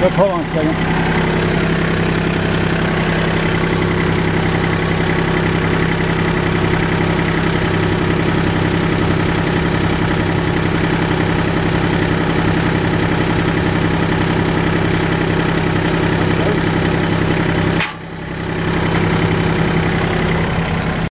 Yep, hold on a second.